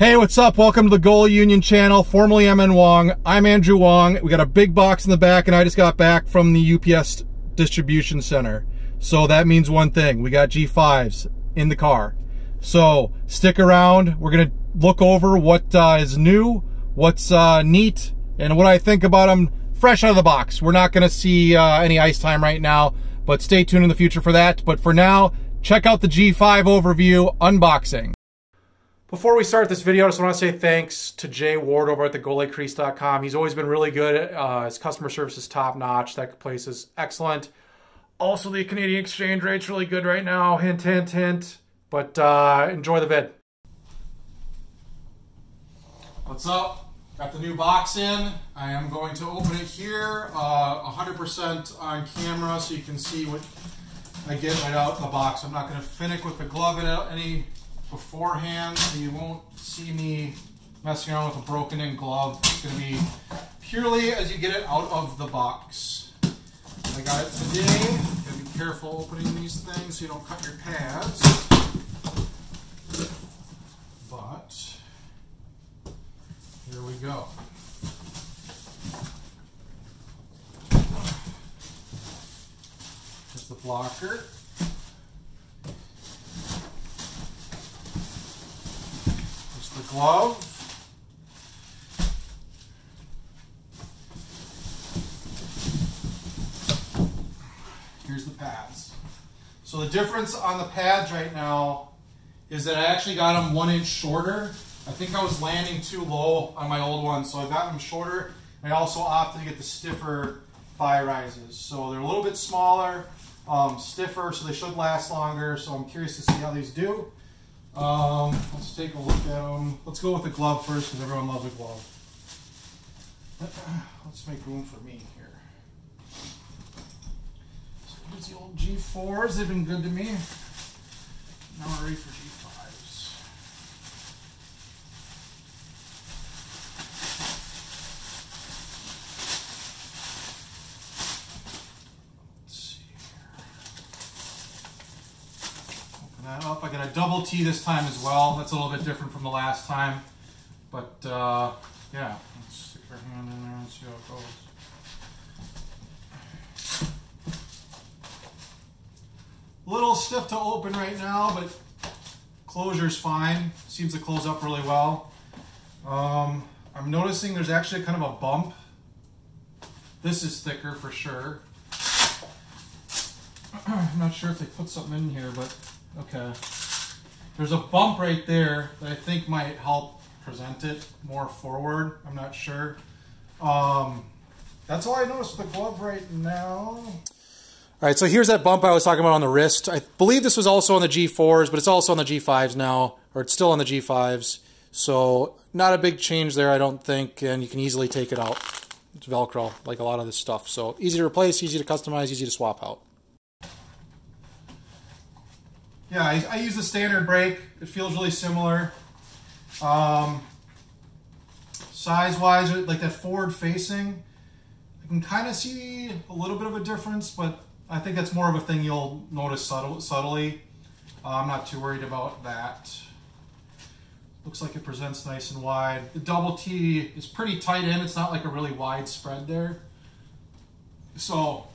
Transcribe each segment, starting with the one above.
Hey, what's up? Welcome to the Goalie Union channel, formerly MN Wong. I'm Andrew Wong. We got a big box in the back, and I just got back from the UPS distribution center. So that means one thing. We got G5s in the car. So stick around. We're going to look over what uh, is new, what's uh, neat, and what I think about them fresh out of the box. We're not going to see uh, any ice time right now, but stay tuned in the future for that. But for now, check out the G5 overview unboxing. Before we start this video, I just want to say thanks to Jay Ward over at thegoaliecrease.com. He's always been really good. Uh, his customer service is top notch. That place is excellent. Also, the Canadian exchange rate's really good right now. Hint, hint, hint. But uh, enjoy the vid. What's up? Got the new box in. I am going to open it here, 100% uh, on camera, so you can see what I get right out of the box. I'm not going to finick with the glove in any beforehand, so you won't see me messing around with a broken in glove. It's going to be purely as you get it out of the box. I got it today. Gotta be careful opening these things so you don't cut your pads. But here we go. Here's the blocker. Glove. Here's the pads. So the difference on the pads right now is that I actually got them one inch shorter. I think I was landing too low on my old one, so I got them shorter. I also opted to get the stiffer thigh rises. So they're a little bit smaller, um, stiffer, so they should last longer. So I'm curious to see how these do. Um, let's take a look at them. Let's go with the glove first because everyone loves a glove. Let's make room for me here. So here's the old G4s. They've been good to me. Now we're ready for G5s. that up. I got a double T this time as well. That's a little bit different from the last time. But uh, yeah, let's stick our hand in there and see how it goes. Little stiff to open right now, but closure's fine. Seems to close up really well. Um, I'm noticing there's actually kind of a bump. This is thicker for sure. I'm not sure if they put something in here, but Okay. There's a bump right there that I think might help present it more forward. I'm not sure. Um, that's all I noticed with the glove right now. All right, so here's that bump I was talking about on the wrist. I believe this was also on the G4s, but it's also on the G5s now, or it's still on the G5s. So not a big change there, I don't think, and you can easily take it out. It's Velcro, like a lot of this stuff. So easy to replace, easy to customize, easy to swap out. Yeah, I, I, use the standard break. It feels really similar. Um, Size-wise, like that forward facing, I can kind of see a little bit of a difference, but I think that's more of a thing you'll notice subtle, subtly. Uh, I'm not too worried about that. Looks like it presents nice and wide. The double T is pretty tight in. It's not like a really wide spread there. So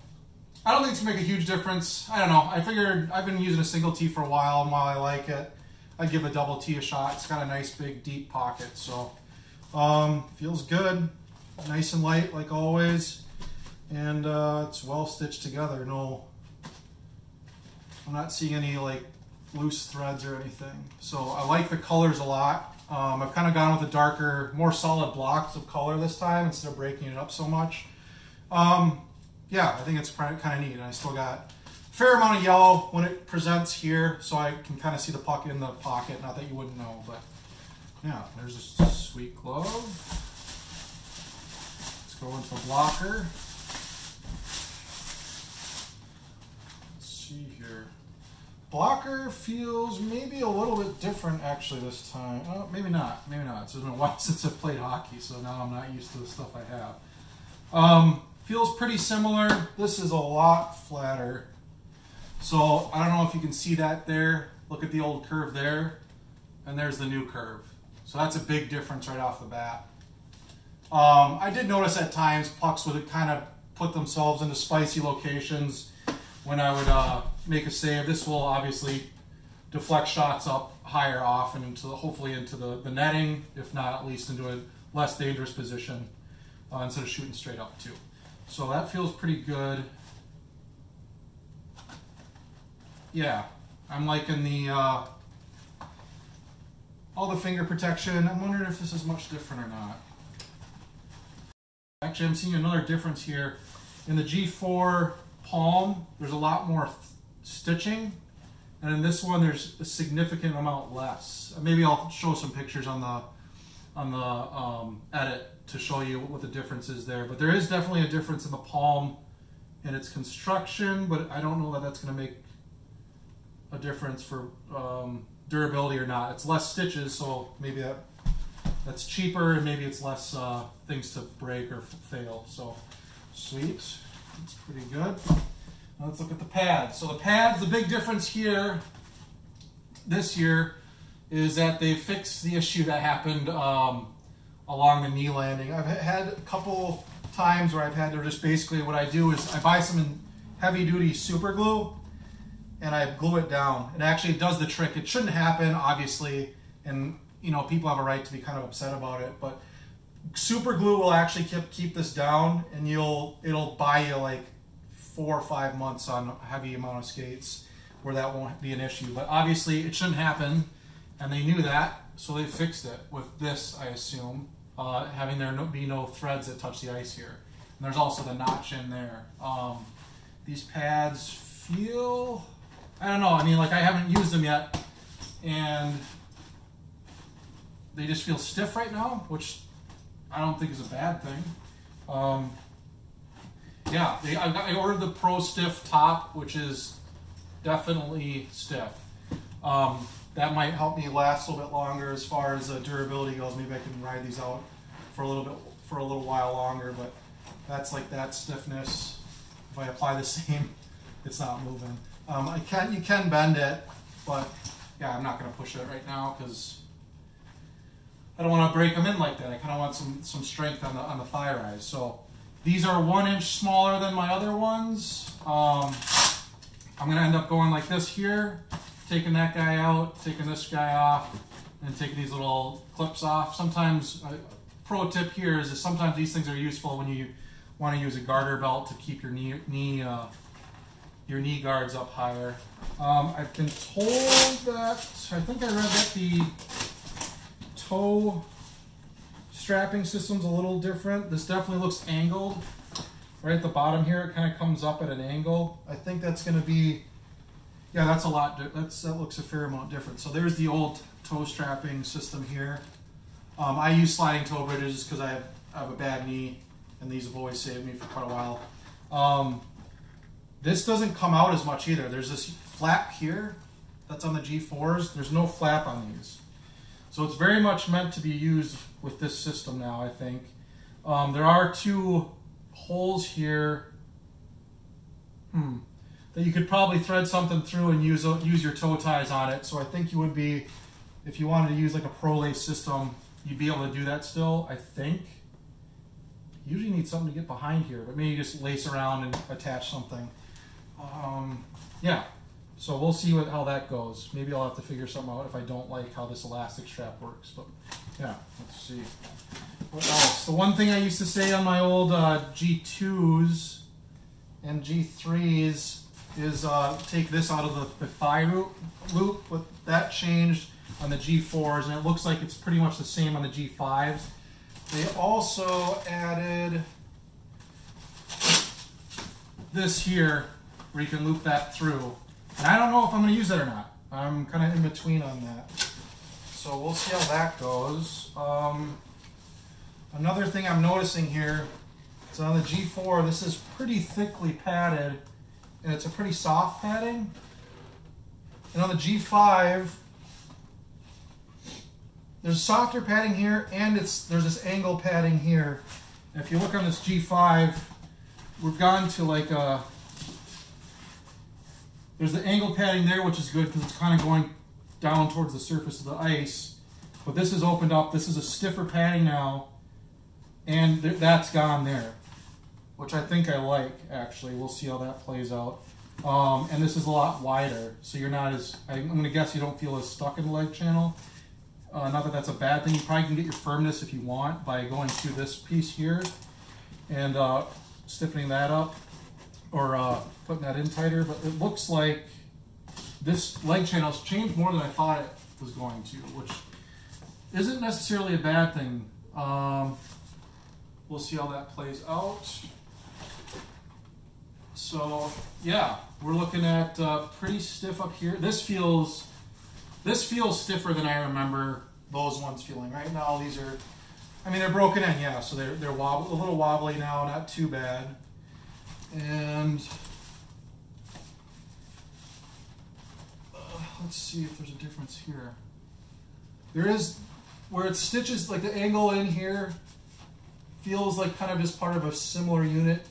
I don't think it's to make a huge difference. I don't know. I figured I've been using a single T for a while, and while I like it, I'd give a double T a shot. It's got a nice big deep pocket, so um, feels good. Nice and light, like always. And uh, it's well stitched together. No, I'm not seeing any like loose threads or anything. So I like the colors a lot. Um, I've kind of gone with a darker, more solid blocks of color this time instead of breaking it up so much. Um, yeah, I think it's kind of neat. And I still got a fair amount of yellow when it presents here, so I can kind of see the puck in the pocket. Not that you wouldn't know, but yeah, there's a sweet glove. Let's go into the blocker. Let's see here. Blocker feels maybe a little bit different actually this time. Oh, maybe not. Maybe not. It's been a while since I've played hockey, so now I'm not used to the stuff I have. Um, Feels pretty similar. This is a lot flatter. So I don't know if you can see that there. Look at the old curve there. And there's the new curve. So that's a big difference right off the bat. Um, I did notice at times pucks would kind of put themselves into spicy locations when I would uh, make a save. This will obviously deflect shots up higher off and into the, hopefully into the, the netting, if not at least into a less dangerous position uh, instead of shooting straight up too. So that feels pretty good. Yeah, I'm liking the uh, all the finger protection. I'm wondering if this is much different or not. Actually, I'm seeing another difference here. In the G4 palm, there's a lot more stitching. And in this one, there's a significant amount less. Maybe I'll show some pictures on the on the um, edit to show you what the difference is there. But there is definitely a difference in the palm and its construction, but I don't know that that's going to make a difference for um, durability or not. It's less stitches, so maybe that that's cheaper and maybe it's less uh, things to break or fail. So sweet, it's pretty good. Now let's look at the pads. So the pads, the big difference here this year is that they fixed the issue that happened um, along the knee landing. I've had a couple times where I've had to just basically what I do is I buy some heavy duty super glue and I glue it down. It actually does the trick. It shouldn't happen, obviously, and you know people have a right to be kind of upset about it, but super glue will actually keep keep this down, and you'll it'll buy you like four or five months on a heavy amount of skates where that won't be an issue. But obviously, it shouldn't happen, and they knew that, so they fixed it with this, I assume, uh, having there no, be no threads that touch the ice here. And there's also the notch in there. Um, these pads feel I don't know. I mean, like I haven't used them yet, and they just feel stiff right now, which I don't think is a bad thing. Um, yeah, they, I, I, ordered the Pro Stiff top, which is definitely stiff. Um, that might help me last a little bit longer as far as uh, durability goes. Maybe I can ride these out for a little bit for a little while longer, but that's like that stiffness. If I apply the same, it's not moving. Um, I can you can bend it, but yeah, I'm not going to push it right now because I don't want to break them in like that. I kind of want some some strength on the on the thigh rise. So these are one inch smaller than my other ones. Um, I'm going to end up going like this here, taking that guy out, taking this guy off, and taking these little clips off. Sometimes, a pro tip here is that sometimes these things are useful when you want to use a garter belt to keep your knee, knee uh, your knee guards up higher. Um, I've been told that, I think I read that the toe strapping system's a little different. This definitely looks angled. Right at the bottom here, it kind of comes up at an angle. I think that's going to be, yeah, that's a lot, that's, that looks a fair amount different. So there's the old toe strapping system here. Um, I use sliding toe bridges because I, I have, a bad knee, and these have always saved me for quite a while. Um, this doesn't come out as much either. There's this flap here that's on the G4s. There's no flap on these. So it's very much meant to be used with this system now, I think. Um, there are two holes here hmm, that you could probably thread something through and use, use your toe ties on it. So I think you would be, if you wanted to use like a pro lace system, you'd be able to do that still, I think. Usually need something to get behind here, but maybe just lace around and attach something. Um, yeah, so we'll see what, how that goes. Maybe I'll have to figure something out if I don't like how this elastic strap works. But yeah, let's see. What else? The one thing I used to say on my old uh, G2s and G3s is uh, take this out of the, the thigh loop, but that changed on the G4s, and it looks like it's pretty much the same on the G5s. They also added this here where you can loop that through. And I don't know if I'm going to use it or not. I'm kind of in between on that. So we'll see how that goes. Um, another thing I'm noticing here, is on the G4, this is pretty thickly padded, and it's a pretty soft padding. And on the G5, there's softer padding here, and it's there's this angle padding here. And if you look on this G5, we've gone to like a there's the angle padding there, which is good because it's kind of going down towards the surface of the ice. But this is opened up. This is a stiffer padding now, and th that's gone there, which I think I like, actually. We'll see how that plays out. Um, and this is a lot wider, so you're not as, I'm going to guess you don't feel as stuck in the leg channel. Uh, not that that's a bad thing. You probably can get your firmness if you want by going through this piece here and uh, stiffening that up or uh, putting that in tighter. But it looks like this leg channel's changed more than I thought it was going to, which isn't necessarily a bad thing. Um, we'll see how that plays out. So yeah, we're looking at uh, pretty stiff up here. This feels this feels stiffer than I remember those ones feeling. Right now, these are, I mean, they're broken in, yeah, so they're, they're wobble, a little wobbly now, not too bad. And uh, let's see if there's a difference here. There is, where it stitches, like the angle in here feels like kind of just part of a similar unit,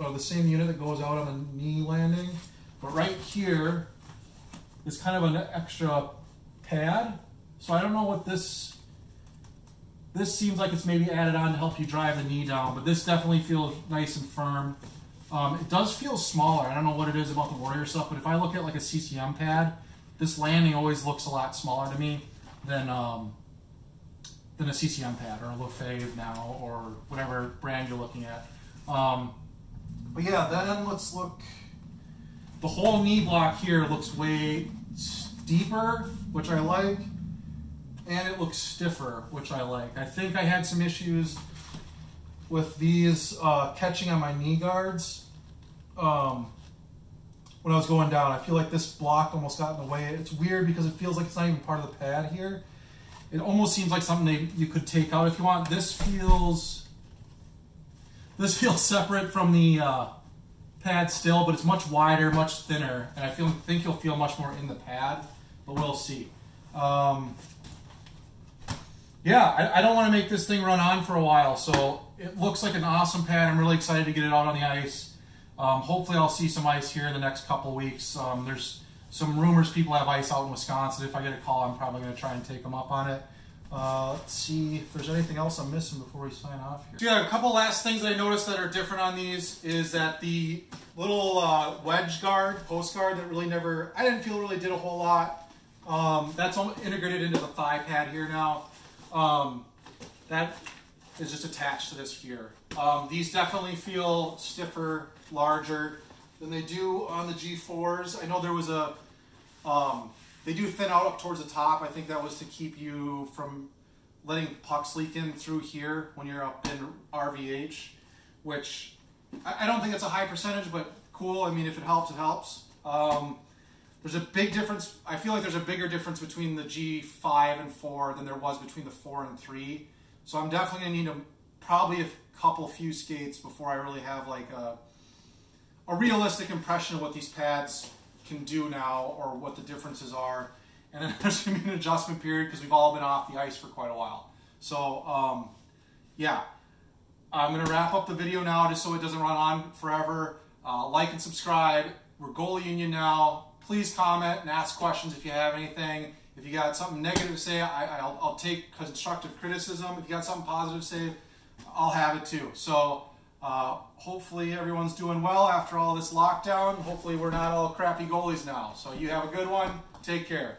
or the same unit that goes out on the knee landing. But right here is kind of an extra pad. So I don't know what this, this seems like it's maybe added on to help you drive the knee down, but this definitely feels nice and firm. Um, it does feel smaller. I don't know what it is about the Warrior stuff, but if I look at like a CCM pad, this landing always looks a lot smaller to me than um, than a CCM pad or a Lefevre now or whatever brand you're looking at. Um, but yeah, then let's look. The whole knee block here looks way deeper, which I like and it looks stiffer, which I like. I think I had some issues with these uh, catching on my knee guards um, when I was going down. I feel like this block almost got in the way. It's weird because it feels like it's not even part of the pad here. It almost seems like something you could take out if you want. This feels this feels separate from the uh, pad still, but it's much wider, much thinner, and I feel think you'll feel much more in the pad, but we'll see. Um, yeah, I, I don't want to make this thing run on for a while, so it looks like an awesome pad. I'm really excited to get it out on the ice. Um, hopefully I'll see some ice here in the next couple weeks. Um, there's some rumors people have ice out in Wisconsin. If I get a call, I'm probably going to try and take them up on it. Uh, let's see if there's anything else I'm missing before we sign off here. Yeah, a couple last things I noticed that are different on these is that the little uh, wedge guard, post guard that really never, I didn't feel really did a whole lot. Um, that's all integrated into the thigh pad here now. Um, that is just attached to this here. Um, these definitely feel stiffer, larger than they do on the G4s. I know there was a, um, they do thin out up towards the top. I think that was to keep you from letting pucks leak in through here when you're up in RVH, which I, don't think it's a high percentage, but cool. I mean, if it helps, it helps. Um, there's a big difference. I feel like there's a bigger difference between the G5 and 4 than there was between the 4 and 3. So I'm definitely going to need a, probably a couple few skates before I really have like a, a realistic impression of what these pads can do now or what the differences are. And then there's going to be an adjustment period because we've all been off the ice for quite a while. So um, yeah, I'm going to wrap up the video now just so it doesn't run on forever. Uh, like and subscribe. We're goalie union now please comment and ask questions if you have anything. If you got something negative to say, I, will take constructive criticism. If you got something positive to say, I'll have it too. So uh, hopefully everyone's doing well after all this lockdown. Hopefully we're not all crappy goalies now. So you have a good one. Take care.